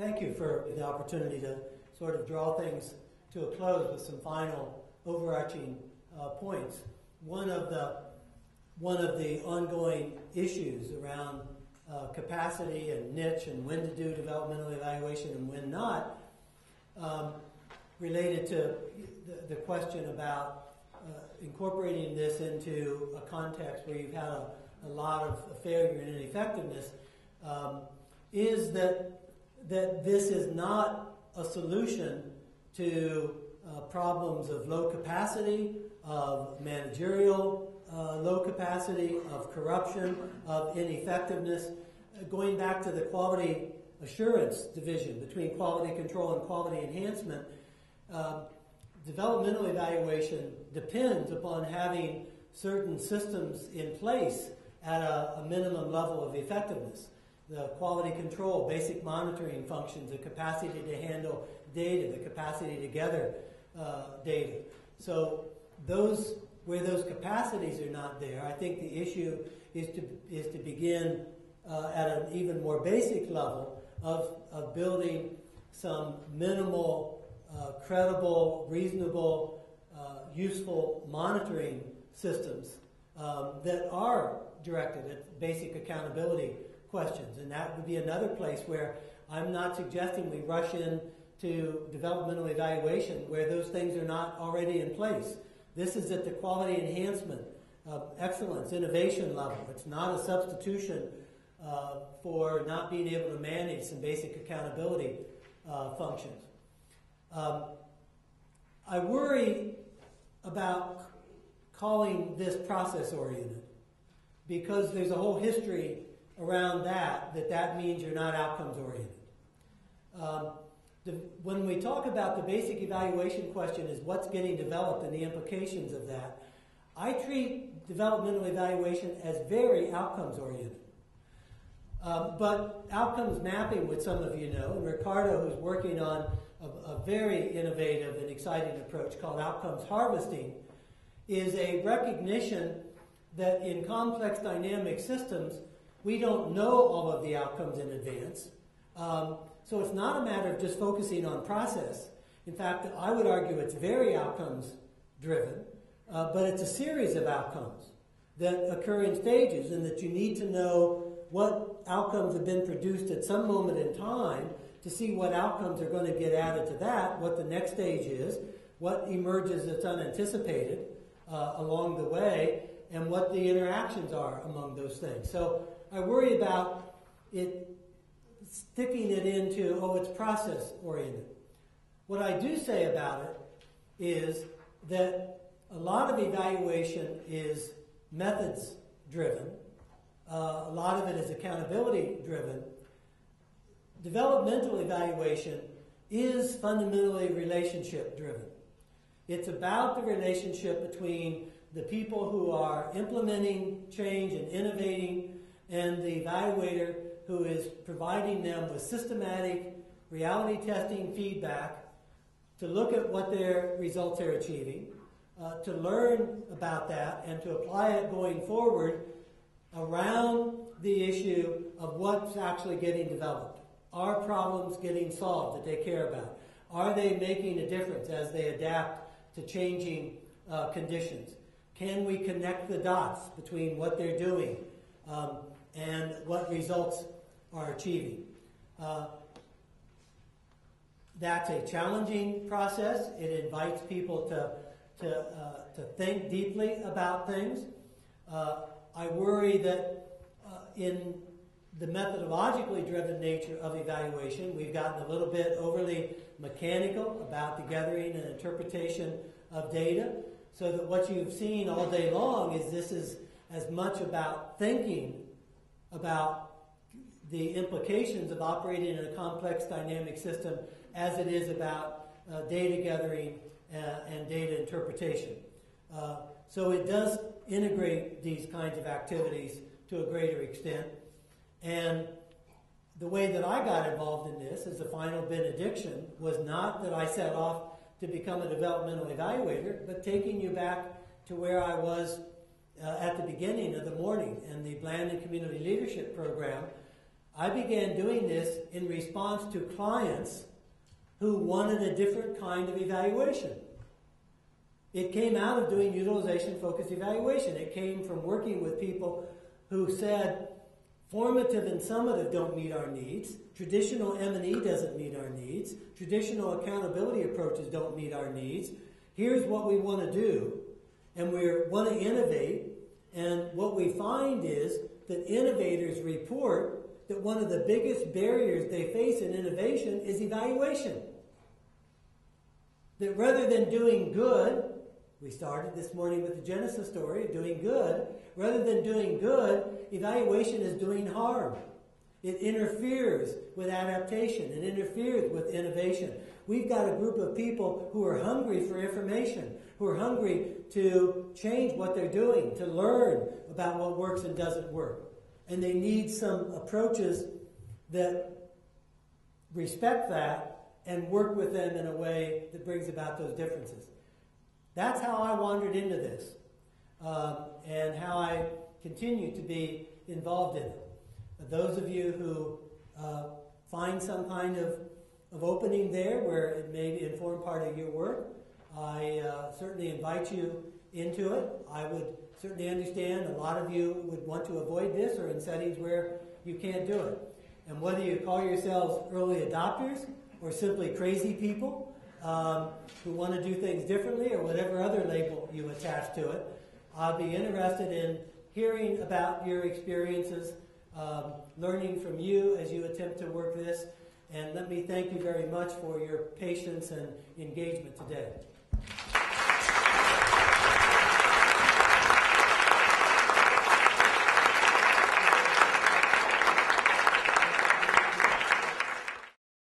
thank you for the opportunity to sort of draw things to a close with some final overarching uh, points. One of the one of the ongoing issues around uh, capacity and niche and when to do developmental evaluation and when not um, related to the, the question about uh, incorporating this into a context where you've had a, a lot of failure and ineffectiveness um, is that that this is not a solution to uh, problems of low capacity, of managerial uh, low capacity, of corruption, of ineffectiveness. Uh, going back to the quality assurance division between quality control and quality enhancement, um, developmental evaluation depends upon having certain systems in place at a, a, minimum level of effectiveness. The quality control, basic monitoring functions, the capacity to handle data, the capacity to gather uh, data. So those where those capacities are not there, I think the issue is to is to begin uh, at an even more basic level of, of building some minimal, uh, credible, reasonable, uh, useful monitoring systems um, that are directed at basic accountability questions. And that would be another place where I'm not suggesting we rush in to developmental evaluation where those things are not already in place. This is at the quality enhancement, uh, excellence, innovation level. It's not a substitution uh, for not being able to manage some basic accountability uh, functions. Um, I worry about calling this process oriented because there's a whole history around that that that means you're not outcomes oriented. Um, the, when we talk about the basic evaluation question is what's getting developed and the implications of that, I treat developmental evaluation as very outcomes oriented. Um, but outcomes mapping, which some of you know, and Ricardo, who's working on a, a very innovative and exciting approach called outcomes harvesting, is a recognition that in complex dynamic systems, we don't know all of the outcomes in advance. Um, so it's not a matter of just focusing on process. In fact, I would argue it's very outcomes driven, uh, but it's a series of outcomes that occur in stages, and that you need to know what outcomes have been produced at some moment in time to see what outcomes are going to get added to that, what the next stage is, what emerges that's unanticipated uh, along the way, and what the interactions are among those things. So I worry about it sticking it into, oh, it's process oriented. What I do say about it is that a lot of evaluation is methods driven, uh, a lot of it is accountability driven. Developmental evaluation is fundamentally relationship driven. It's about the relationship between the people who are implementing change and innovating and the evaluator who is providing them with systematic reality testing feedback to look at what their results are achieving, uh, to learn about that, and to apply it going forward around the issue of what's actually getting developed. Are problems getting solved that they care about? Are they making a difference as they adapt to changing uh, conditions? Can we connect the dots between what they're doing um, and what results are achieving. Uh, that's a challenging process. It invites people to, to, uh, to think deeply about things. Uh, I worry that uh, in the methodologically driven nature of evaluation, we've gotten a little bit overly mechanical about the gathering and interpretation of data, so that what you've seen all day long is this is as much about thinking about the implications of operating in a complex dynamic system as it is about uh, data gathering uh, and data interpretation. Uh, so it does integrate these kinds of activities to a greater extent. And the way that I got involved in this as a final benediction was not that I set off to become a developmental evaluator, but taking you back to where I was uh, at the beginning of the morning in the Blandin Community Leadership Program I began doing this in response to clients who wanted a different kind of evaluation. It came out of doing utilization focused evaluation. It came from working with people who said formative and summative don't meet our needs. Traditional M&E doesn't meet our needs. Traditional accountability approaches don't meet our needs. Here's what we want to do. And we want to innovate. And what we find is that innovators report that one of the biggest barriers they face in innovation is evaluation. That rather than doing good, we started this morning with the Genesis story, doing good. Rather than doing good, evaluation is doing harm. It interferes with adaptation. It interferes with innovation. We've got a group of people who are hungry for information, who are hungry to change what they're doing, to learn about what works and doesn't work. And they need some approaches that respect that and work with them in a way that brings about those differences. That's how I wandered into this um, and how I continue to be involved in it. Those of you who uh, find some kind of, of opening there where it may inform part of your work, I uh, certainly invite you into it. I would certainly understand a lot of you would want to avoid this or in settings where you can't do it. And whether you call yourselves early adopters or simply crazy people, um, who want to do things differently or whatever other label you attach to it. I'll be interested in hearing about your experiences, um, learning from you as you attempt to work this. And let me thank you very much for your patience and engagement today.